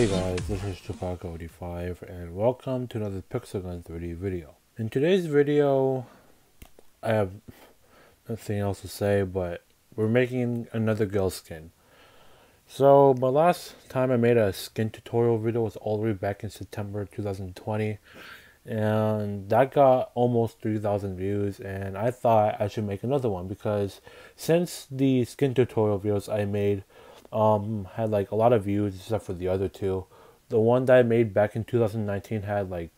Hey guys, this is Chupaco85 and welcome to another Pixel Gun 3D video. In today's video, I have nothing else to say, but we're making another girl skin. So, my last time I made a skin tutorial video was all the way back in September 2020, and that got almost 3,000 views, and I thought I should make another one because since the skin tutorial videos I made um had like a lot of views except for the other two. The one that I made back in 2019 had like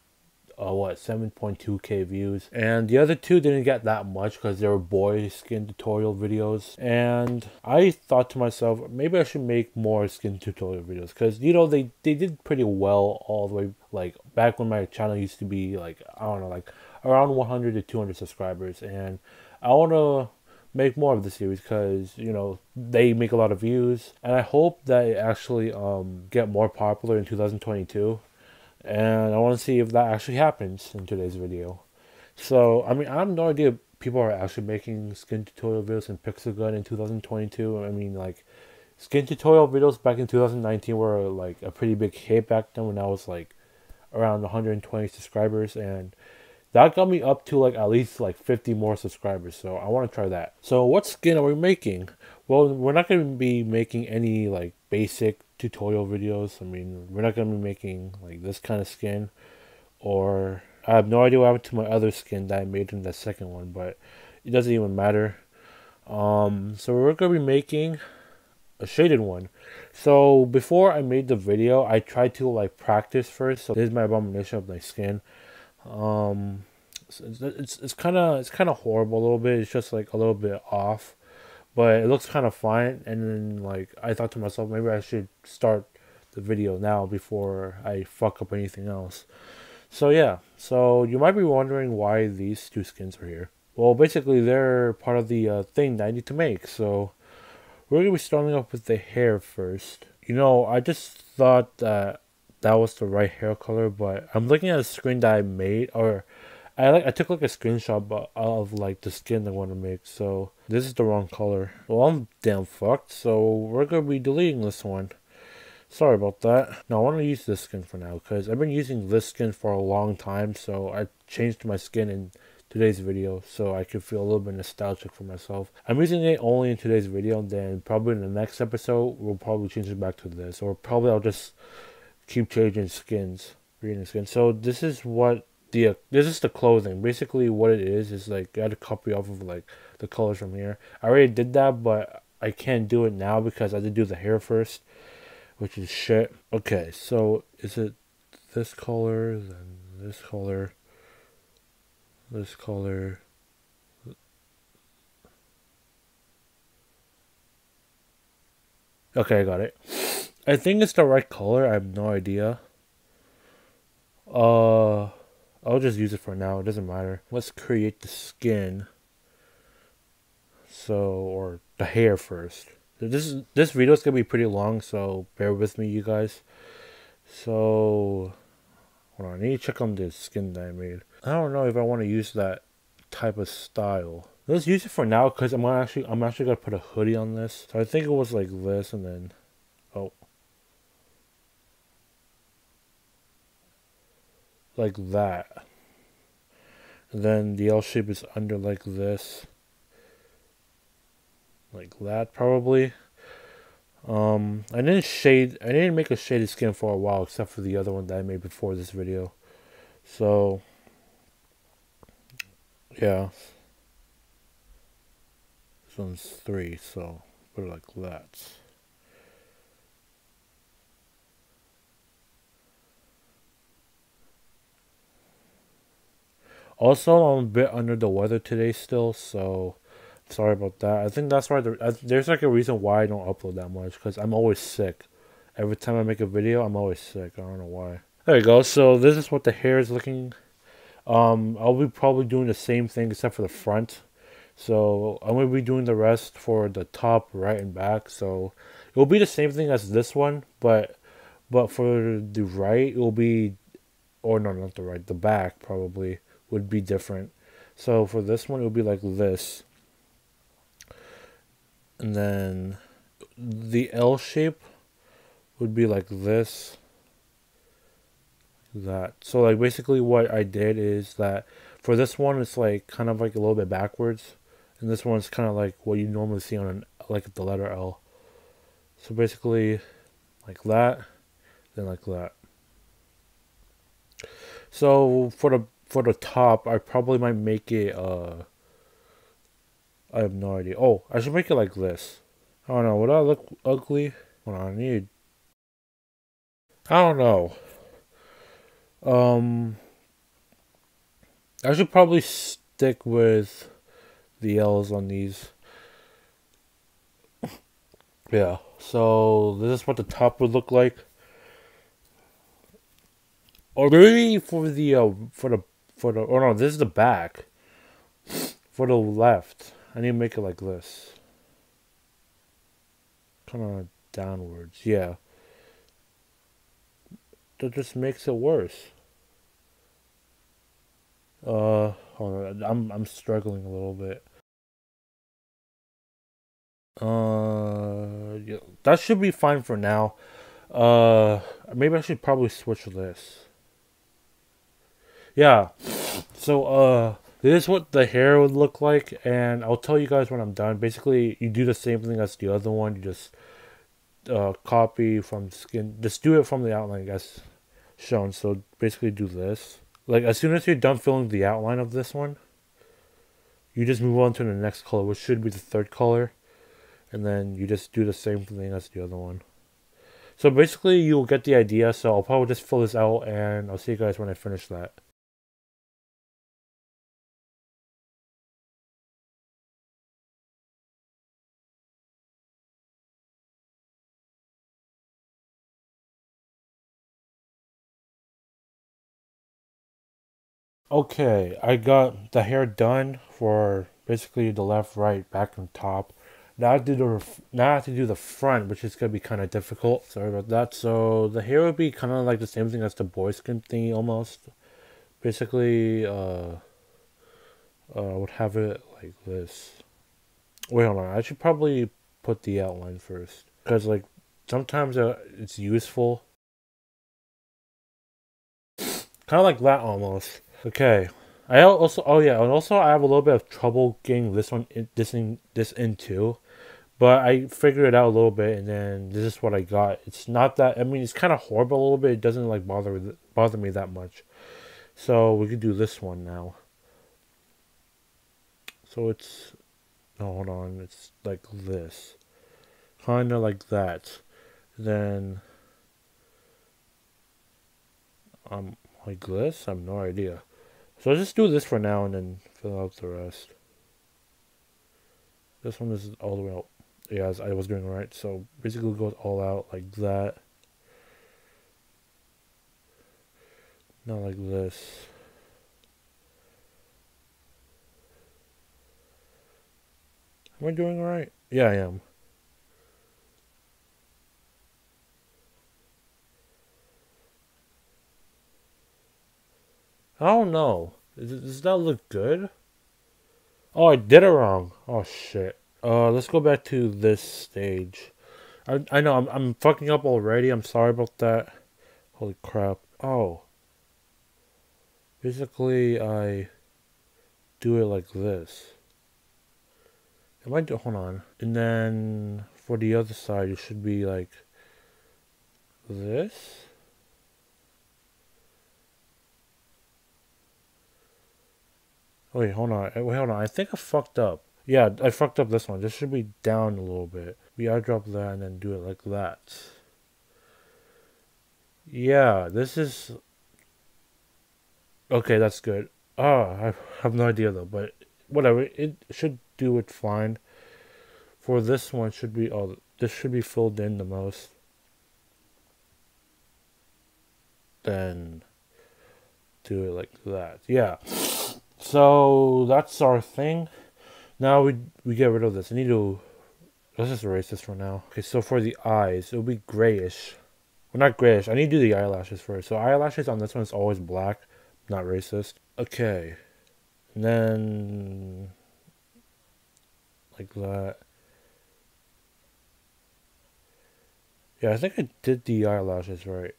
uh, what 7.2k views. And the other two didn't get that much because they were boy skin tutorial videos. And i thought to myself maybe i should make more skin tutorial videos because you know they they did pretty well all the way like back when my channel used to be like i don't know like around 100 to 200 subscribers. And i want to make more of the series because you know they make a lot of views. And i hope that it actually um get more popular in 2022 and i want to see if that actually happens in today's video. So i mean i have no idea people are actually making skin tutorial videos in pixel gun in 2022 i mean like skin tutorial videos back in 2019 were like a pretty big hit back then when i was like around 120 subscribers. And that got me up to like at least like 50 more subscribers so i want to try that. So what skin are we making? Well we're not going to be making any like basic tutorial videos. I mean we're not going to be making like this kind of skin or i have no idea what happened to my other skin that i made in the second one but it doesn't even matter. Um so we're going to be making a shaded one. So before i made the video i tried to like practice first. So this is my abomination of my skin um, it's it's, it's kind of it's kind of horrible a little bit. It's just like a little bit off, but it looks kind of fine. And then like I thought to myself, maybe I should start the video now before I fuck up anything else. So yeah, so you might be wondering why these two skins are here. Well, basically they're part of the uh, thing that I need to make. So we're gonna be starting off with the hair first. You know, I just thought that that was the right hair color, but I'm looking at a screen that I made or I like I took like a screenshot of like the skin I want to make. So this is the wrong color. Well, I'm damn fucked. So we're gonna be deleting this one. Sorry about that. No, I want to use this skin for now because I've been using this skin for a long time. So I changed my skin in today's video so I could feel a little bit nostalgic for myself. I'm using it only in today's video. And then probably in the next episode we'll probably change it back to this, or probably I'll just keep changing skins, reading skins. So this is what the uh, this is the clothing. Basically, what it is is like I had a copy off of like the colors from here. I already did that, but I can't do it now because I did do the hair first, which is shit. Okay, so is it this color, then this color, this color. Okay, I got it. I think it's the right color. I have no idea. Uh, I'll just use it for now. It doesn't matter. Let's create the skin. So, or the hair first. This this video is gonna be pretty long, so bear with me, you guys. So, hold on. I need to check on this skin that I made. I don't know if I want to use that type of style. Let's use it for now because I'm actually I'm actually gonna put a hoodie on this. So I think it was like this, and then like that. And then the L shape is under like this. Like that probably. Um, I didn't shade, I didn't make a shaded skin for a while except for the other one that I made before this video. So, yeah. This one's three, so put it like that. Also, I'm a bit under the weather today still, so sorry about that. I think that's why the, there's like a reason why I don't upload that much because I'm always sick. Every time I make a video, I'm always sick. I don't know why. There you go. So this is what the hair is looking. Um, I'll be probably doing the same thing except for the front. So I'm gonna be doing the rest for the top, right, and back. So it will be the same thing as this one, but but for the right, it will be, or no, not the right, the back probably would be different. So for this one, it would be like this. And then the L shape would be like this. that. So like basically what I did is that for this one it's like kind of like a little bit backwards, and this one's kind of like what you normally see on an, like the letter L. So basically, like that, then like that. So for the for the top, I probably might make it. uh I have no idea. Oh, I should make it like this. I don't know. Would I look ugly? What I need. I don't know. Um, I should probably stick with the L's on these. Yeah, so this is what the top would look like. Or maybe for the uh, for the for the oh no, this is the back. For the left, I need to make it like this. Kind of downwards, yeah. That just makes it worse. Uh, on, I'm I'm struggling a little bit. Uh, yeah, that should be fine for now. Uh, maybe I should probably switch this. Yeah. So, uh, this is what the hair would look like, and I'll tell you guys when I'm done. Basically, you do the same thing as the other one. You just uh, copy from skin. Just do it from the outline, as shown. So basically, do this. Like as soon as you're done filling the outline of this one, you just move on to the next color, which should be the third color, and then you just do the same thing as the other one. So basically, you'll get the idea. So I'll probably just fill this out, and I'll see you guys when I finish that. Okay, I got the hair done for basically the left, right, back, and top. Now I do the now I have to do the front, which is gonna be kind of difficult. Sorry about that. So the hair would be kind of like the same thing as the boy skin thingy almost. Basically, uh, uh, would have it like this. Wait, hold on. I should probably put the outline first because like sometimes uh, it's useful. Kind of like that almost. Okay. I also oh yeah, and also I have a little bit of trouble getting this one in, this in this into, but I figured it out a little bit, and then this is what I got. It's not that I mean it's kind of horrible a little bit. It doesn't like bother bother me that much. So we could do this one now. So it's no hold on, it's like this, kind of like that. Then um like this. I have no idea. So I'll just do this for now and then fill out the rest. This one is all the way out. Yeah, I was doing right. So basically goes all out like that. Not like this. Am I doing right? Yeah, I am. I don't know. Does that look good? Oh, I did it wrong. Oh shit. Uh, let's go back to this stage. I I know I'm I'm fucking up already. I'm sorry about that. Holy crap. Oh. Basically, I do it like this. Am I do hold on? And then for the other side, it should be like this. Wait, hold on. Eh, wait, hold on. I think I fucked up. Yeah, I fucked up this one. This should be down a little bit. We drop that and then do it like that. Yeah, this is... Okay, that's good. Oh, I have no idea though, but whatever. It should do it fine. For this one, should be... Oh, this should be filled in the most. Then do it like that. Yeah. So that's our thing. Now we we get rid of this. I need to let's just erase this for now. Okay, so for the eyes, it'll be grayish. Well, not grayish. I need to do the eyelashes first. So eyelashes on this one is always black, not racist. Okay, and then like that. Yeah, I think I did the eyelashes right.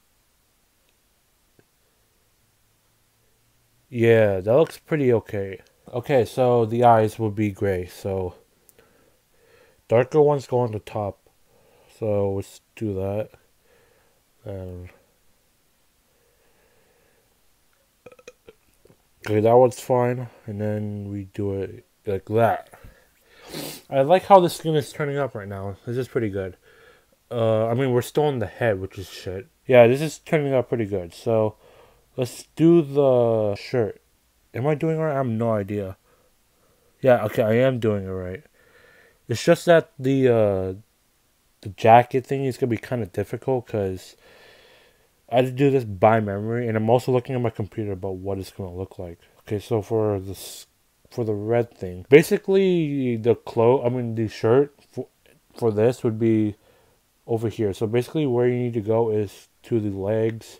Yeah, that looks pretty okay. Okay, so the eyes will be gray. So darker ones go on the top. So let's do that. And okay, that one's fine. And then we do it like that. I like how the skin is turning up right now. This is pretty good. Uh, I mean, we're still in the head, which is shit. Yeah, this is turning out pretty good. So, let's do the shirt. Am I doing it right? I have no idea. Yeah, okay, I am doing it right. It's just that the uh, the jacket thing is gonna be kind of difficult because I had to do this by memory, and I'm also looking at my computer about what it's gonna look like. Okay, so for this for the red thing, basically the clothes, I mean the shirt for, for this would be over here. So basically, where you need to go is to the legs,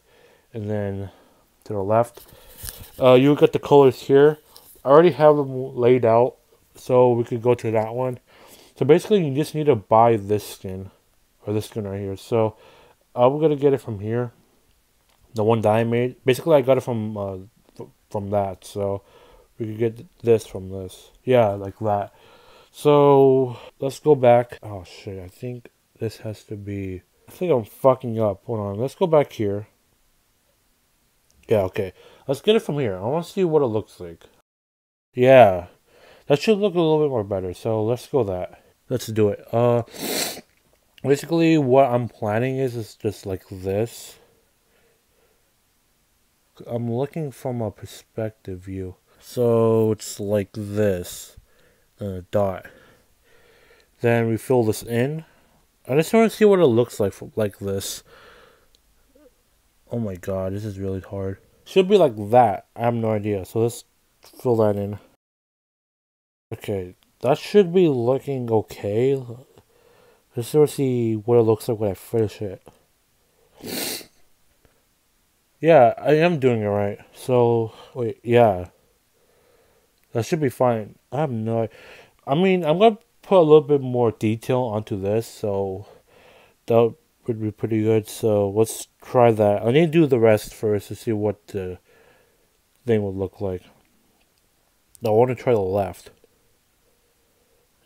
and then to the left. Uh, you get the colors here. I already have them laid out, so we could go to that one. So basically, you just need to buy this skin, or this skin right here. So I'm gonna get it from here. The one that I made. Basically, I got it from uh, from that. So we could get this from this. Yeah, like that. So let's go back. Oh shit! I think this has to be. I think I'm fucking up. Hold on. Let's go back here. Yeah, okay. Let's get it from here. I want to see what it looks like. Yeah. That should look a little bit more better. So let's go that. Let's do it. Uh basically what I'm planning is is just like this. I'm looking from a perspective view. So it's like this. Uh, dot. Then we fill this in. I just want to see what it looks like like this. Oh my god, this is really hard. Should be like that. I have no idea. So let's fill that in. Okay, that should be looking okay. Let's sort of see what it looks like when I finish it. Yeah, I am doing it right. So, wait, yeah. That should be fine. I have no... I mean, I'm to put a little bit more detail onto this, so that would be pretty good. So let's try that. I need to do the rest first to see what the thing would look like. I want to try the left.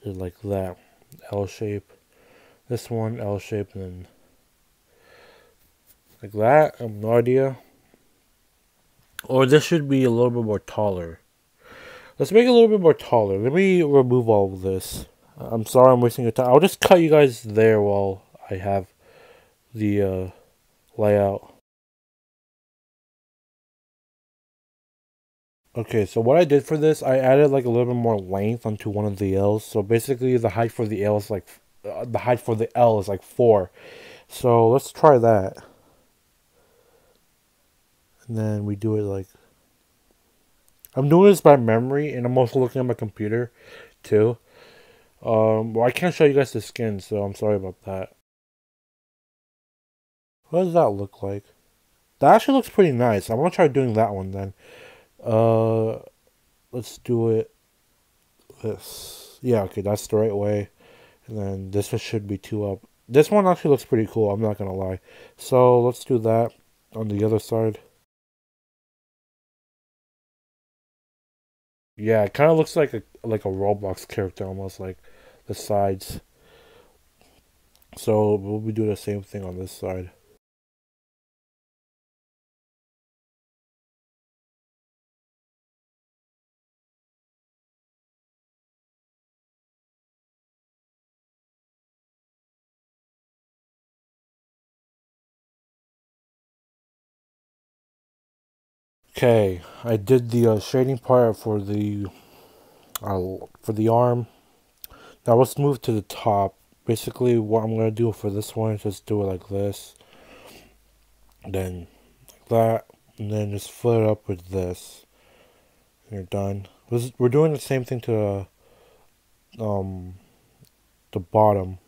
Just like that. L shape. This one, L shape, and then like that. I have no idea. Or this should be a little bit more taller. Let's make it a little bit more taller. Let me remove all of this. I'm sorry I'm wasting your time. I'll just cut you guys there while I have the uh, layout. Okay, so what I did for this, I added like a little bit more length onto one of the L's. So basically the height for the L is like, uh, the height for the L is like 4. So let's try that. And then we do it like, I'm doing this by memory and I'm also looking at my computer too. Um, well, I can't show you guys the skin, so I'm sorry about that. What does that look like? That actually looks pretty nice. I'm gonna try doing that one then. Uh, let's do it. This, yeah, okay, that's the right way. And then this one should be two up. This one actually looks pretty cool. I'm not gonna lie. So let's do that on the other side. Yeah, it kind of looks like a like a Roblox character, almost like the sides. So we'll be doing the same thing on this side. Okay, I did the uh, shading part for the uh, for the arm. Now let's move to the top. Basically, what I'm gonna do for this one is just do it like this, then like that, and then just fill it up with this. And you're done. We're doing the same thing to uh, um the bottom.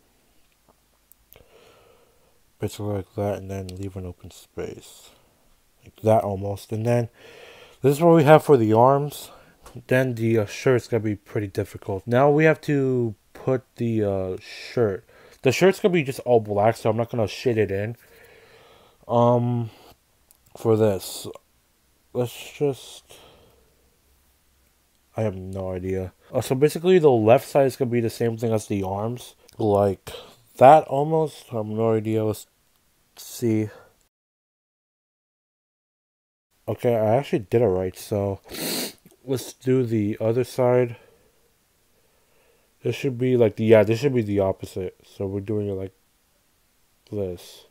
Basically like that, and then leave an open space that almost. And then this is what we have for the arms. Then the uh, shirt's gonna be pretty difficult. Now we have to put the uh, shirt. The shirt's gonna be just all black, so I'm not gonna shade it in. Um, for this, let's just I have no idea. Uh, so basically, the left side is gonna be the same thing as the arms, like that almost. I have no idea. Let's see. Okay, I actually did it right. So let's do the other side. This should be like the yeah. This should be the opposite. So we're doing it like this.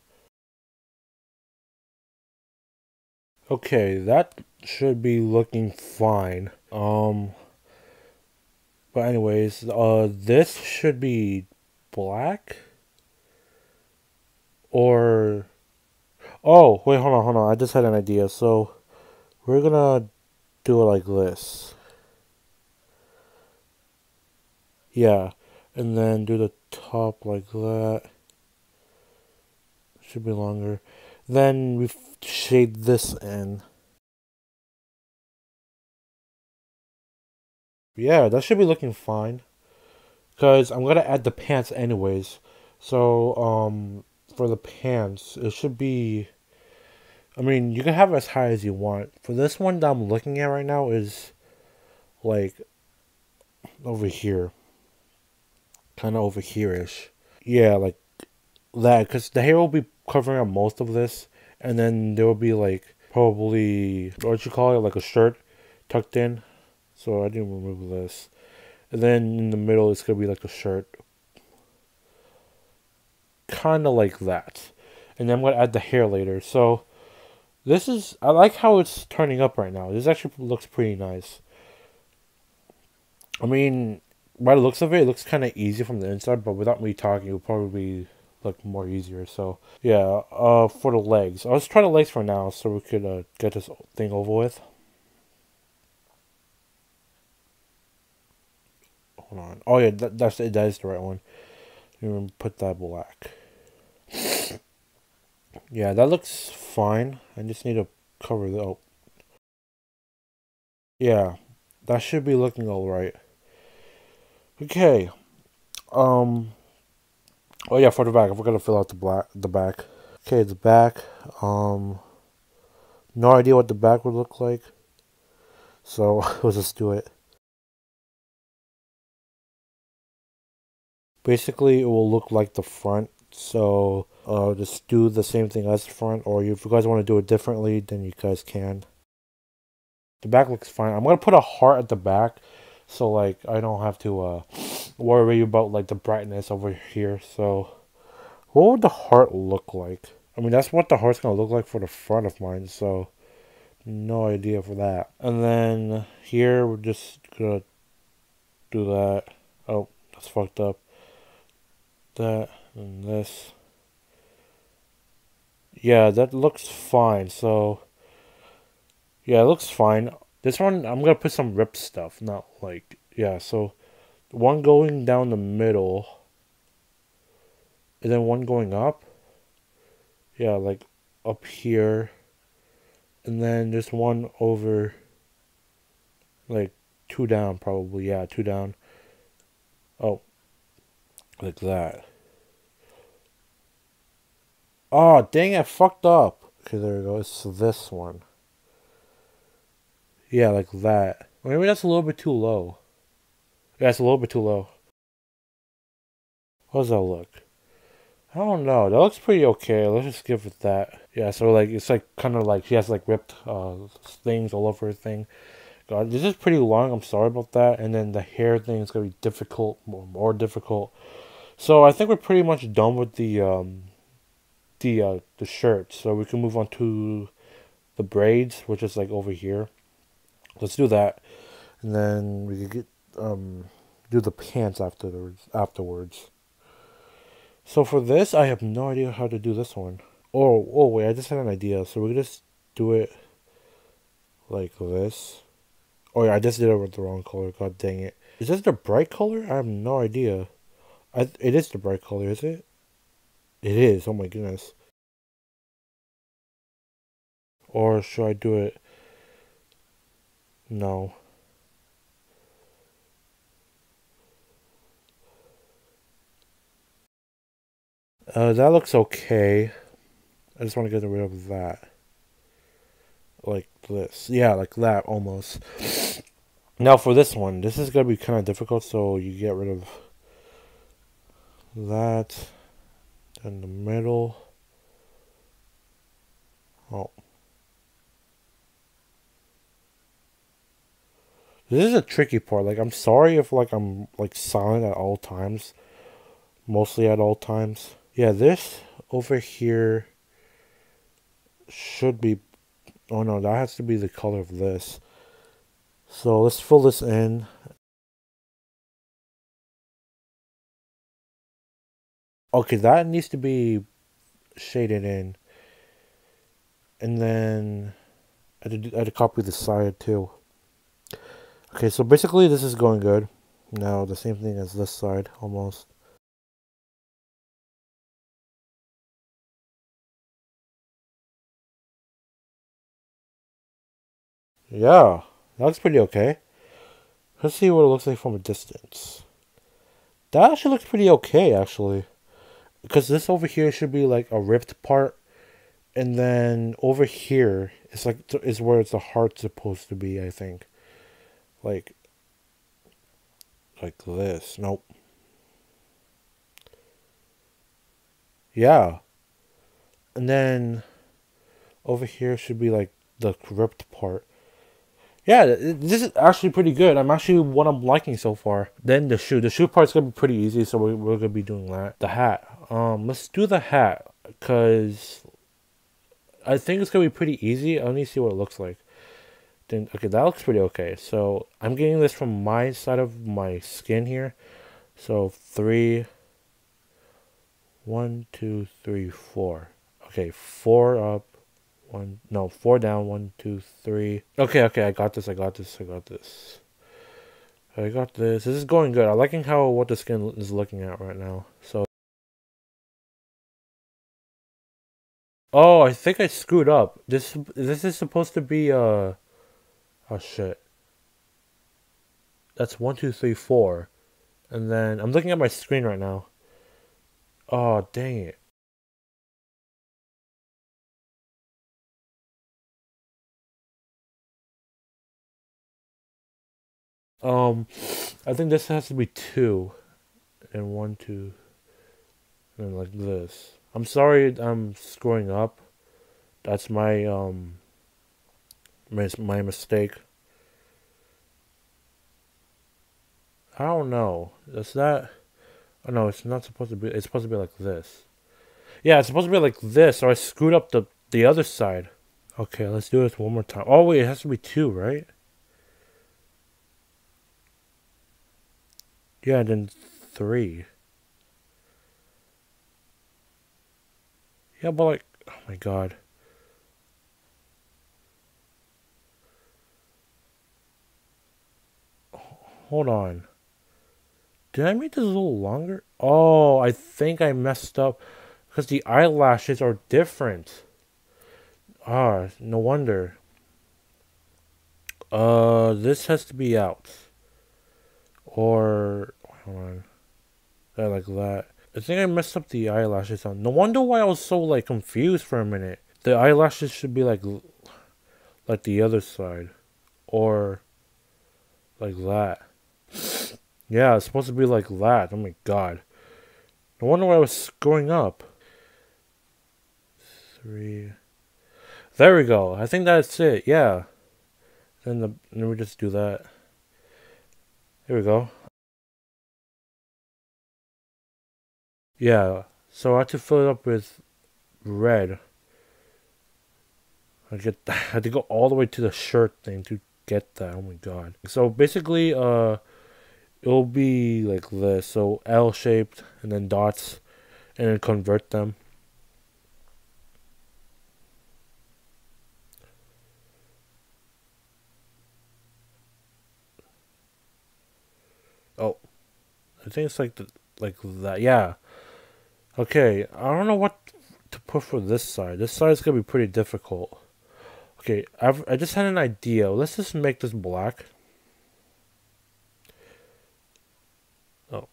Okay, that should be looking fine. Um, but anyways, uh, this should be black. Or, oh, wait, hold on, hold on. I just had an idea. So, we're gonna do it like this. Yeah, and then do the top like that. Should be longer. Then we shade this in. Yeah, that should be looking fine. Because I'm going to add the pants anyways. So, um, for the pants, it should be... I mean, you can have it as high as you want. For this one that I'm looking at right now is, like, over here. Kind of over here-ish. Yeah, like that. Because the hair will be covering up most of this. And then there will be, like, probably, what you call it, like a shirt tucked in so I didn't remove this. And then in the middle, it's going to be like a shirt. Kind of like that. And then I'm going to add the hair later. So this is, I like how it's turning up right now. This actually looks pretty nice. I mean, by the looks of it, it looks kind of easy from the inside, but without me talking, it would probably look more easier. So yeah, uh, for the legs, let's try the legs for now, so we could uh, get this thing over with. Hold on. Oh yeah, that, that's that is the right one. You put that black. Yeah, that looks fine. I just need to cover the. Oh. Yeah, that should be looking all right. Okay. Um. Oh yeah, for the back, we're gonna fill out the black, the back. Okay, the back. Um. No idea what the back would look like. So let's just do it. basically it will look like the front so uh, just do the same thing as the front or if you guys want to do it differently then you guys can. The back looks fine. I'm gonna put a heart at the back so like i don't have to uh, worry about like the brightness over here. So what would the heart look like? I mean that's what the heart's gonna look like for the front of mine so no idea for that. And then here we're just gonna do that. Oh that's fucked up. That and this. Yeah, that looks fine. So, yeah, it looks fine. This one, I'm to put some rip stuff. Not like, yeah, so one going down the middle. And then one going up. Yeah, like up here. And then just one over, like two down probably. Yeah, two down. Oh, like that. Oh, dang I fucked up. Okay, there we go. It's this one. Yeah, like that. Maybe that's a little bit too low. Yeah, it's a little bit too low. How does that look? I don't know. That looks pretty okay. Let's just give it that. Yeah, so like it's like kind of like she has like ripped uh things all over her thing. God, this is pretty long. I'm sorry about that. And then the hair thing is gonna be difficult, more more difficult. So I think we're pretty much done with the um the uh, the shirt. So we can move on to the braids, which is like over here. Let's do that, and then we can get um do the pants afterwards. Afterwards. So for this, I have no idea how to do this one. Oh, oh wait, I just had an idea. So we can just do it like this. Oh yeah, I just did it with the wrong color. God dang it! Is this the bright color? I have no idea. I it is the bright color, is it? It is. Oh my goodness. Or should I do it? No. Uh, that looks okay. I just want to get rid of that. Like this. Yeah, like that almost. Now for this one, this is going to be kind of difficult, so you get rid of that. In the middle. Oh. This is a tricky part. Like, I'm sorry if, like, I'm, like, silent at all times. Mostly at all times. Yeah, this over here should be... Oh, no, that has to be the color of this. So, let's fill this in. Oh, okay, that needs to be shaded in. And then I had, to, I had to copy the side too. Okay, so basically this is going good. Now the same thing as this side, almost. Yeah, that looks pretty okay. Let's see what it looks like from a distance. That actually looks pretty okay, actually. Because this over here should be like a ripped part. And then over here is like is where it's the heart supposed to be, I think like like this. Nope. Yeah. And then over here should be like the ripped part. Yeah, this is actually pretty good. I'm actually what I'm liking so far. Then the shoe. The shoe part's gonna be pretty easy, so we're, we're gonna be doing that. The hat. Um, let's do the hat because I think it's gonna be pretty easy. Need to see what it looks like then okay that looks pretty okay so I'm getting this from my side of my skin here so three one two three four okay four up one no four down one two three okay okay I got this I got this I got this I got this this is going good I'm liking how what the skin is looking at right now so Oh, I think I screwed up. This this is supposed to be uh Oh shit. That's one, two, three, four. And then I'm looking at my screen right now. Oh dang it. Um, I think this has to be two, and one, two, and like this. I'm sorry, I'm screwing up. That's my um my mistake. I don't know. Is that? Oh no, it's not supposed to be. It's supposed to be like this. Yeah, it's supposed to be like this. So I screwed up the the other side. Okay, let's do this one more time. Oh wait, it has to be two, right? Yeah, and then three. Yeah, but like, oh my god. Hold on. Did I make this a little longer? Oh, I think I messed up. Because the eyelashes are different. Ah, no wonder. Uh, this has to be out. Or, hold on. Like that. I think I messed up the eyelashes on. No wonder why I was so, like, confused for a minute. The eyelashes should be, like, like the other side. Or, like that. Yeah, it's supposed to be like that. Oh my god. No wonder why I was screwing up. Three. There we go. I think that's it. Yeah. Then the then we just do that. Here we go. Yeah. So I had to fill it up with red. I get I had to go all the way to the shirt thing to get that. Oh my god. So basically, uh it'll be like this so L shaped and then dots and then convert them oh I think it's like the, like that yeah okay I don't know what to put for this side this side is gonna be pretty difficult okay I've, I just had an idea let's just make this black Oh.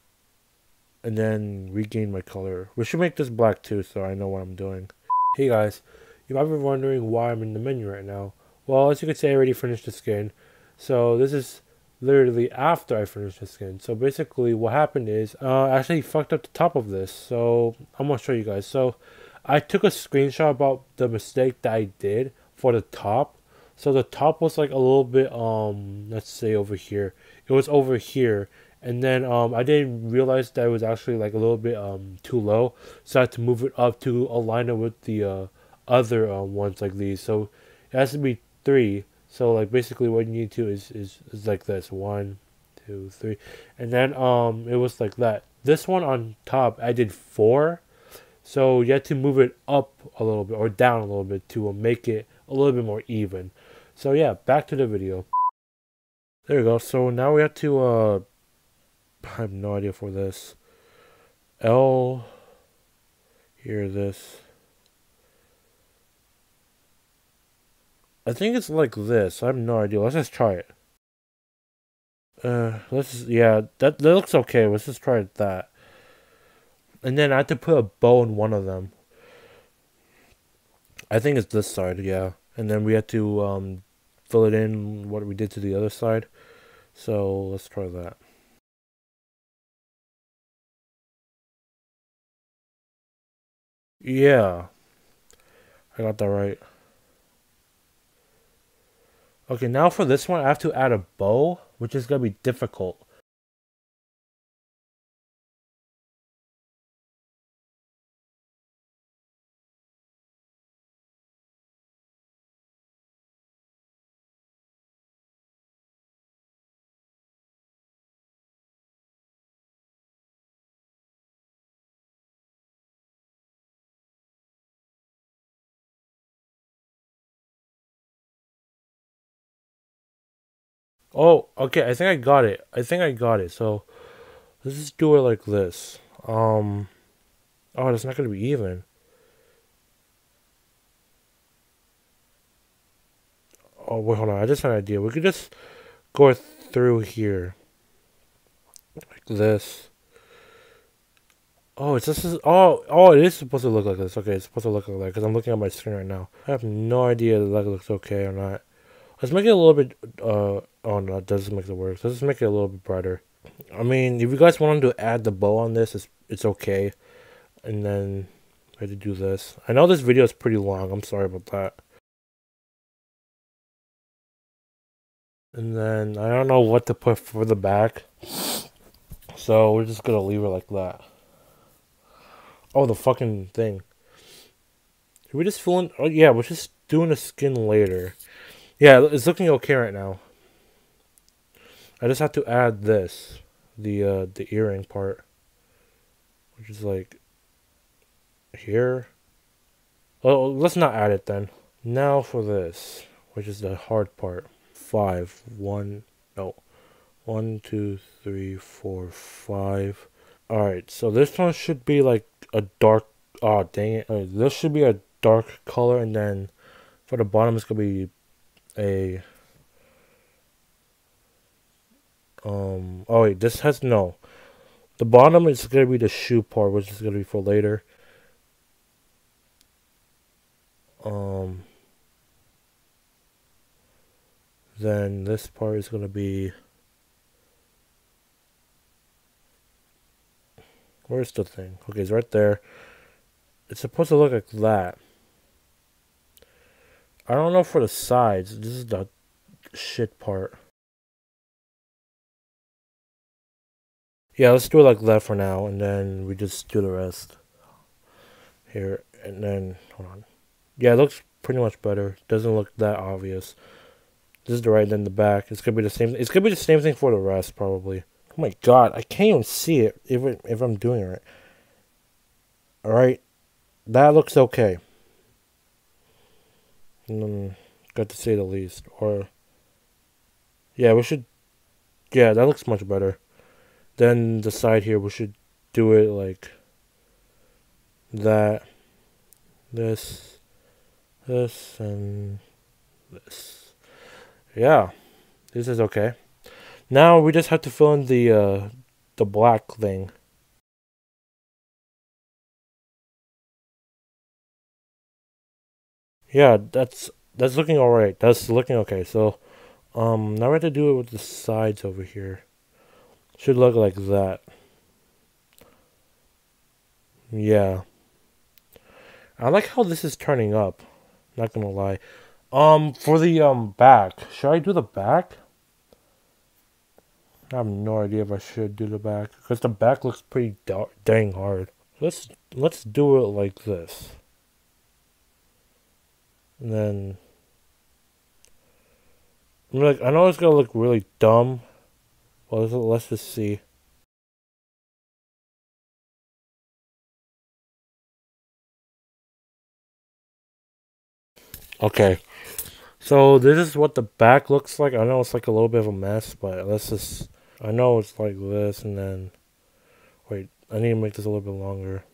and then regain my color. We should make this black too so I know what I'm doing. Hey guys, you might be wondering why I'm in the menu right now. Well, as you can see, I already finished the skin. So this is literally after I finished the skin. So basically what happened is uh, I actually fucked up the top of this. So I'm going to show you guys. So I took a screenshot about the mistake that I did for the top. So the top was like a little bit, um, let's say over here. It was over here. And then um, I didn't realize that it was actually like a little bit um, too low. So I had to move it up to align it with the uh, other uh, ones like these. So it has to be three. So like basically what you need to is, is, is like this. One, two, three. And then um it was like that. This one on top I did four. So you had to move it up a little bit or down a little bit to make it a little bit more even. So yeah, back to the video. There we go. So now we have to uh I have no idea for this. L here this I think it's like this. I have no idea. Let's just try it. Uh, let's yeah, that, that looks okay. Let's just try that. And then I have to put a bow in one of them. I think it's this side, yeah. And then we have to um, fill it in what we did to the other side. So let's try that. Yeah. I got that right. Okay, now for this one, I have to add a bow, which is going to be difficult. Oh, okay. I think I got it. I think I got it. So let's just do it like this. Um. Oh, it's not gonna be even. Oh wait, hold on. I just had an idea. We could just go through here like this. Oh, it's just oh oh it is supposed to look like this. Okay, it's supposed to look like that because I'm looking at my screen right now. I have no idea if that looks okay or not. Let's make it a little bit, uh, oh no, doesn't make it work. Let's just make it a little bit brighter. I mean, if you guys wanted to add the bow on this, it's, it's okay. And then I had to do this. I know this video is pretty long. I'm sorry about that. And then I don't know what to put for the back. So we're just gonna leave it like that. Oh, the fucking thing. Should we just fill in? Oh, yeah, we're just doing a skin later. Yeah, it's looking okay right now. I just have to add this, the uh, the earring part, which is like here. Oh, let's not add it then. Now for this, which is the hard part. Five, one, no, one, two, three, four, five. All right, so this one should be like a dark. Oh dang it! Right, this should be a dark color, and then for the bottom it's gonna be a um oh wait this has no. The bottom is gonna be the shoe part which is gonna be for later. Um then this part is gonna be where's the thing? Okay it's right there. It's supposed to look like that. I don't know for the sides. This is the shit part. Yeah, let's do it like that for now, and then we just do the rest. Here, and then, hold on. Yeah, it looks pretty much better. Doesn't look that obvious. This is the right, then the back. It's gonna be the same. It's gonna be the same thing for the rest, probably. Oh my god, I can't even see it if it, if I'm doing it right. All right, that looks okay. Mm, got to say the least. Or, yeah, we should, yeah, that looks much better. Then the side here, we should do it like that, this, this, and this. Yeah, this is okay. Now we just have to fill in the, uh, the black thing. Yeah, that's that's looking alright. That's looking okay. So, Um, now we have to do it with the sides over here. Should look like that. Yeah. I like how this is turning up. Not gonna lie. Um, for the um back, should I do the back? I have no idea if I should do the back because the back looks pretty dang hard. Let's let's do it like this. And then I'm like I know it's gonna look really dumb. Well, let's, just see. Okay. So this is what the back looks like. I know it's like a little bit of a mess, but let's just I know it's like this and then wait, I need to make this a little bit longer.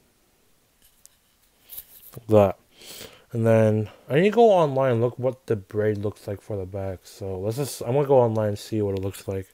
Like that. And then I need to go online look what the braid looks like for the back. So let's just I'm gonna go online and see what it looks like.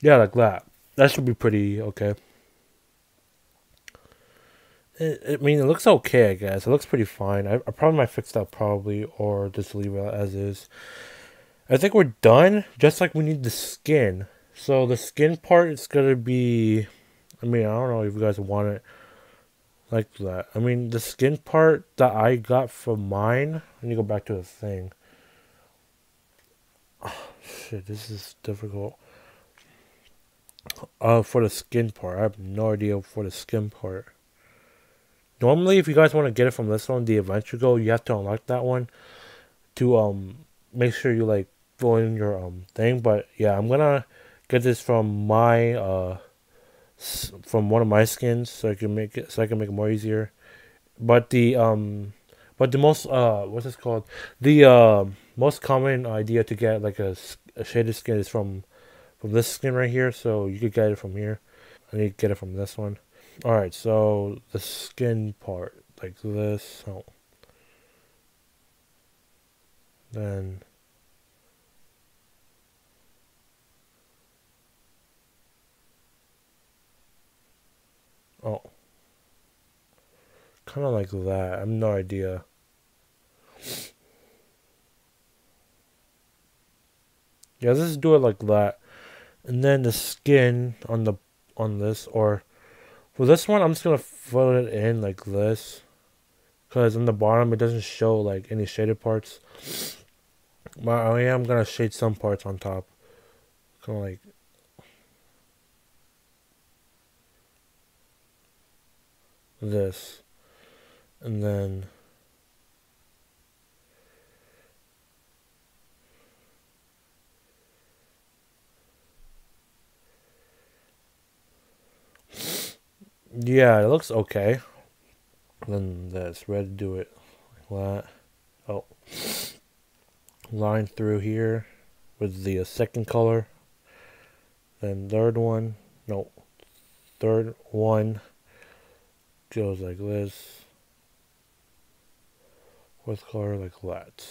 Yeah, like that. That should be pretty okay. It, I mean, it looks okay, I guess. It looks pretty fine. I, I probably might fix that probably, or just leave it as is. I think we're done. Just like we need the skin. So the skin part is gonna be. I mean, I don't know if you guys want it like that. I mean, the skin part that I got from mine. Let me go back to the thing. Oh, shit, this is difficult. Uh, for the skin part, I have no idea for the skin part. Normally, if you guys want to get it from this one, the Adventure Go, you have to unlock that one to um make sure you like fill in your um thing. But yeah, I'm gonna get this from my uh from one of my skins so I can make it so I can make it more easier. But the um but the most uh what's this called? The uh most common idea to get like a, a shaded skin is from from this skin right here, so you could get it from here. I need to get it from this one. Alright, so the skin part, like this. Oh. Then Oh. Kind of like that. I have no idea. Yeah, let's do it like that and then the skin on the on this or for this one I'm just gonna fill it in like this because on the bottom it doesn't show like any shaded parts. But I am gonna shade some parts on top. Kind of like this. And then Yeah, it looks okay. Then that's to do it like that. Oh, line through here with the uh, second color. Then third one, no, third one goes like this. Fourth color like that.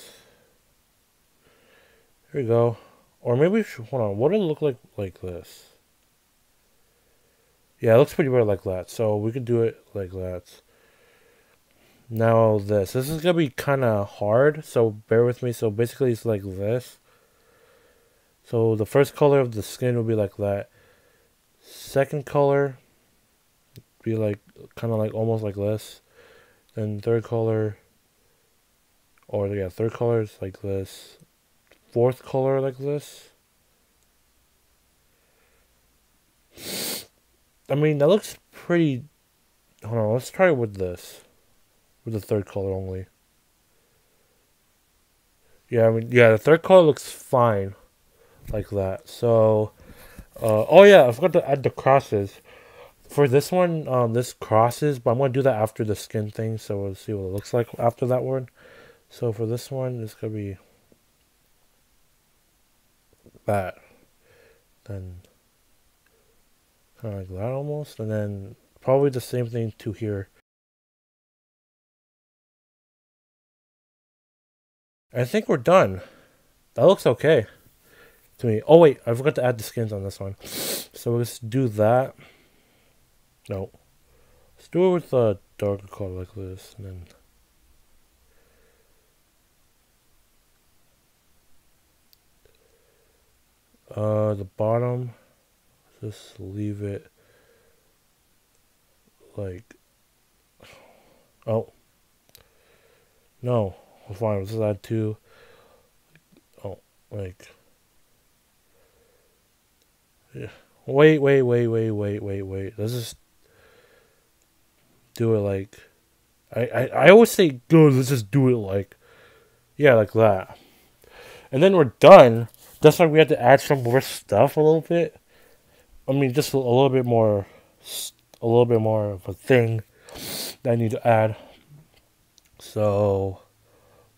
Here we go. Or maybe, hold on, what it look like like this? Yeah, it looks pretty well like that. So we could do it like that. Now this. This is going to be kind of hard, so bear with me. So basically it's like this. So the first color of the skin will be like that. Second color be like kind of like almost like this. Then third color, or yeah, third color is like this. Fourth color like this. I mean, that looks pretty. Hold on, let's try it with this. With the third color only. Yeah, I mean, yeah, the third color looks fine. Like that. So, uh, oh yeah, I forgot to add the crosses. For this one, um, this crosses, but I'm going to do that after the skin thing, so we'll see what it looks like after that one. So for this one, it's going to be that. Then kind of like that almost. And then probably the same thing to here. I think we're done. That looks okay to me. Oh wait, I forgot to add the skins on this one. So let's do that. No. Let's do it with a darker color like this, and then... Uh, the bottom, just leave it like, oh, no, fine, let's add two, oh, like, yeah, wait, wait, wait, wait, wait, wait, wait, let's just do it like I, I, I always say go let's just do it like yeah like that. And then we're done. That's why we had to add some more stuff a little bit i mean just a, little bit more a little bit more of a thing that i need to add so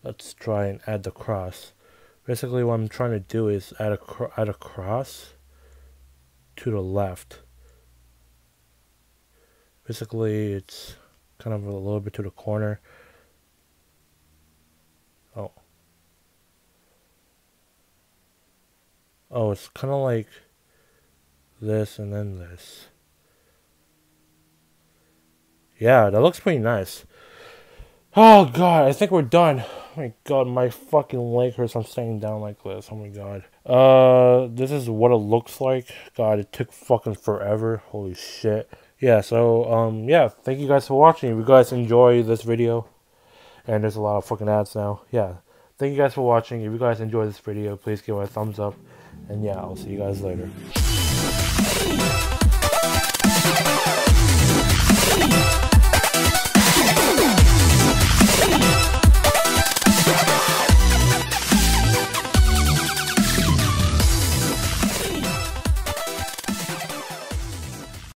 let's try and add the cross basically what i'm trying to do is add a add a cross to the left Basically, it's kind of a little bit to the corner. Oh. Oh, it's kind of like this and then this. Yeah, that looks pretty nice. Oh god, I think we're done. Oh my god, my fucking leg hurts. I'm staying down like this. Oh my god. Uh, this is what it looks like. God, it took fucking forever. Holy shit yeah, so, um, yeah, thank you guys for watching. If you guys enjoy this video, and there's a lot of fucking ads now, yeah, thank you guys for watching. If you guys enjoy this video, please give it a thumbs up, and yeah, I'll see you guys later.